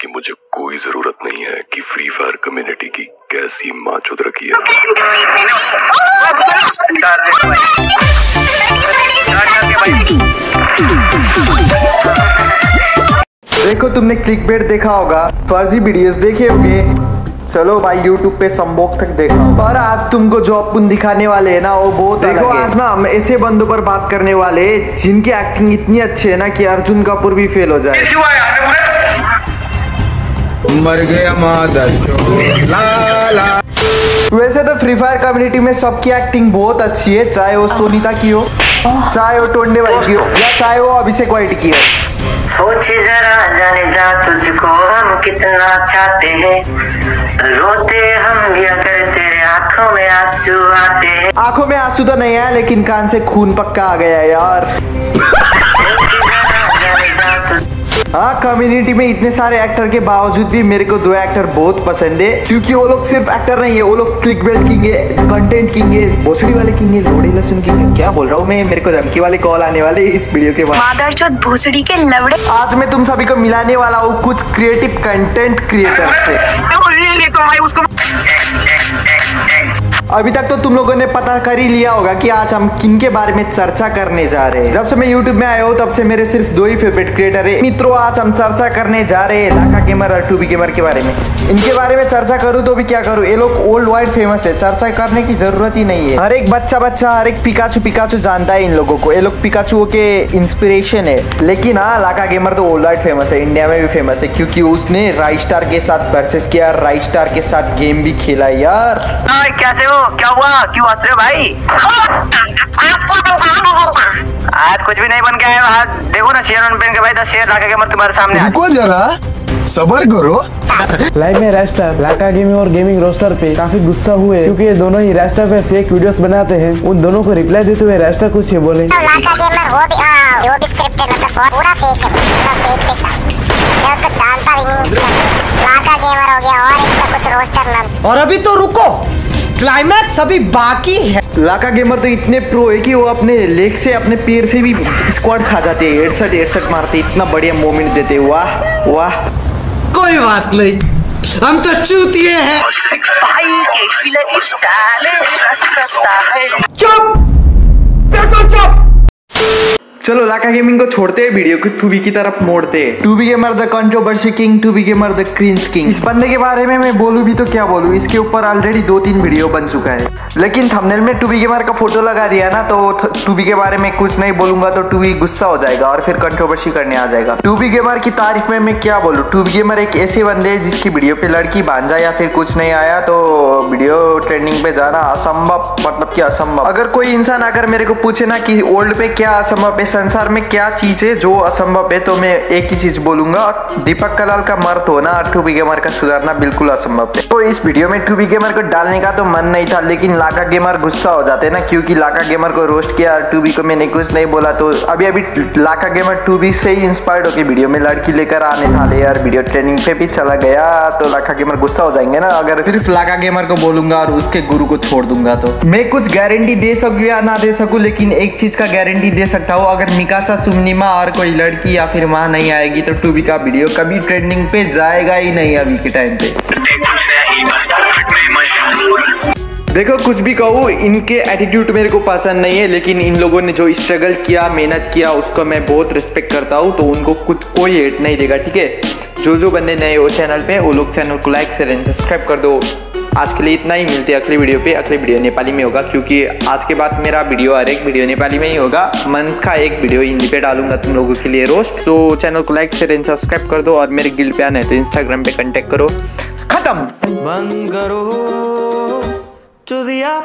कि मुझे कोई ज़रूरत नहीं है कि फ्री फायर कम्युनिटी की कैसी माँ चुद रखी है। देखो तुमने क्लिक बेट देखा होगा। फर्जी वीडियोस देखे होंगे। चलो भाई YouTube पे संभोग तक देखा पर आज तुमको जो अपन दिखाने वाले हैं ना वो बहुत देखो आज ना हम ऐसे बंदों पर बात करने वाले जिनकी एक्टिंग इतनी अच्छी है ना कि अर्जुन कपूर भी फेल हो जाए। मर गया मादर ला ला। वैसे तो फ्री फायर कम्युनिटी में सबकी एक्टिंग बहुत अच्छी है चाहे वो सोनीता की हो चाहे वो टोंडे भाई की हो या चाहे वो अभिषेक वाइट की हो। सोच जरा जाने जा तुझको हम कितना चाहते हैं। रोते हम भी अगर तेरे आँखों में आँसू आते हैं। आँखों में आँसू तो नहीं आया लेकिन कान से खून पक्का आ गया यार। हाँ कम्युनिटी में इतने सारे एक्टर के बावजूद भी मेरे को दो एक्टर बहुत पसंद है क्योंकि वो लोग सिर्फ़ एक्टर नहीं है वो लोग क्लिक बेल्ट किंग है कंटेंट किंग है भोसड़ी वाले किंग है लोड़ी लहसुन किंग। है क्या बोल रहा हूँ मैं? मेरे को धमकी वाले कॉल आने वाले इस वीडियो के बाद। भोसड़ी के लवड़े। आज मैं तुम सभी को मिलाने वाला हूँ कुछ क्रिएटिव कंटेंट क्रिएटर से। अभी तक तो तुम लोगों ने पता कर ही लिया होगा कि आज हम किन के बारे में चर्चा करने जा रहे हैं। जब से मैं YouTube में आया हूँ, तब से मेरे सिर्फ़ दो ही फेवरेट क्रिएटर है। मित्रों, आज हम चर्चा करने जा रहे हैं लाका गेमर और टूबी गेमर के बारे में। इनके बारे में चर्चा करूँ तो भी क्या करूँ? ये लोग ओल्ड वाइड फ़ेमस है। चर्चा करने की ज़रूरत ही नहीं है। हर एक बच्चा बच्चा हर एक पिकाचू पिकाचू जानता है इन लोगों को। ये लोग पिकाचू के इंस्पिरेशन है। लेकिन हाँ लाका गेमर तो ओल्ड वाइड फ़ेमस है। इंडिया में भी फ़ेमस है। क्योंकि उसने राइट स्टार के साथ परचेस किया राइट स्टार के साथ गेम भी खेला। यार। हाँ, कैसे हो? क्या हुआ? क्यों हंस रहे हो भाई? आज कुछ भी नहीं बन आए हो। आज देखो ना शेयर पहन के भाई दस शेयर लाके मैं तुम्हारे सामने। आ रुको जरा सबर करो। लाइव में रेस्टर लाका गेमिंग और गेमिंग रोस्टर पे काफ़ी गुस्सा हुए क्योंकि ये दोनों ही रेस्टर पे फेक वीडियोस बनाते हैं। उन दोनों को रिप्लाई देते हुए रेस्टर कुछ ये बोले। लाका गेमर वो भी हाँ वो भी स्क्रिप्टेड मतलब पूरा फेक है पूरा फेक फेक था मैं उसको जानता भी नहीं उसका लाका गेमर हो गया और इसका कुछ रोस्टर नाम। और अभी तो रुको। क्लाइमैक्स अभी बाकी है। लाका गेमर तो इतने प्रो है कि वो अपने लेग से अपने पैर से भी स्क्वाड खा जाते हैं। एडसठ एडसठ मारते इतना बढ़िया मोमेंट देते हैं। वाह वाह। कोई बात नहीं। हम तो चूतिए हैं। है। चुप। चलो लाका गेमिंग को छोड़ते हैं वीडियो को टूबी की तरफ़ मोड़ते हैं। Two B gamer the controversy king two B gamer the cringe king इस बंदे के बारे में मैं बोलूँ भी तो क्या बोलूँ? इसके ऊपर ऑलरेडी दो तीन वीडियो बन चुका है। लेकिन थंबनेल में टूबी गेमर का फ़ोटो लगा दिया ना तो टूबी के बारे में कुछ नहीं बोलूँगा तो टूबी गुस्सा हो जाएगा और फिर कंट्रोवर्सी करने आ जाएगा। टूबी गेमर की तारीफ़ में मैं क्या बोलूँ? टूबी गेमर एक ऐसे बंदे हैं जिसकी वीडियो पे लड़की भांजा या फिर कुछ नहीं आया तो वीडियो ट्रेंडिंग पे जाना असंभव मतलब कि असंभव। अगर कोई इंसान अगर मेरे को पूछे ना कि ओल्ड पे क्या असंभव है संसार में क्या चीज़ है जो असंभव है तो मैं एक ही चीज़ बोलूँगा। दीपक कलाल का मर्द होना और टूबी गेमर का सुधारना बिल्कुल असंभव है। तो इस वीडियो में टूबी गेमर को डालने का तो मन नहीं था, लेकिन लाका गेमर गुस्सा हो जाते ना, क्योंकि लाका गेमर को रोस्ट किया और टूबी को मैंने कुछ नहीं बोला तो अभी अभी लाका गेमर टूबी से ही इंस्पायर्ड होकर वीडियो में लड़की लेकर आने थाले यार, वीडियो ट्रेनिंग पे भी चला गया तो लाका गेमर गुस्सा हो जाएँगे ना, अगर सिर्फ़ लाका गेमर को बोलूँगा और उसके गुरु को छोड़ दूँगा तो। मैं कुछ गारंटी दे सकूँ या ना दे सकूँ, लेकिन एक चीज़ का गारंटी दे सकता हूँ अगर मिकासा सुमनिमा और कोई लड़की या फिर माँ नहीं आएगी तो टूबी का वीडियो कभी ट्रेंडिंग पे जाएगा ही नहीं अभी के टाइम पे। देखो, कुछ भी कहूँ, इनके एटीट्यूड मेरे को पसंद नहीं है, लेकिन इन लोगों ने जो स्ट्रगल किया, मेहनत किया, उसको मैं बहुत रिस्पेक्ट करता हूँ तो उनको कुछ कोई हेट नहीं देगा, ठीक है? जो जो बंदे नए हो चैनल पे, वो लोग चैनल को लाइक शेयर एंड सब्सक्राइब कर दो। आज के लिए इतना ही। मिलते हैं अगले वीडियो पे। अगली वीडियो नेपाली में होगा, क्योंकि आज के बाद मेरा वीडियो हर एक वीडियो नेपाली में ही होगा। मंथ का एक वीडियो हिंदी पे डालूँगा तुम लोगों के लिए रोज तो चैनल को लाइक शेयर एंड सब्सक्राइब कर दो और मेरे गिल पे आना है तो इंस्टाग्राम पे कॉन्टेक्ट करो। खत्म! बंद करो चुदिया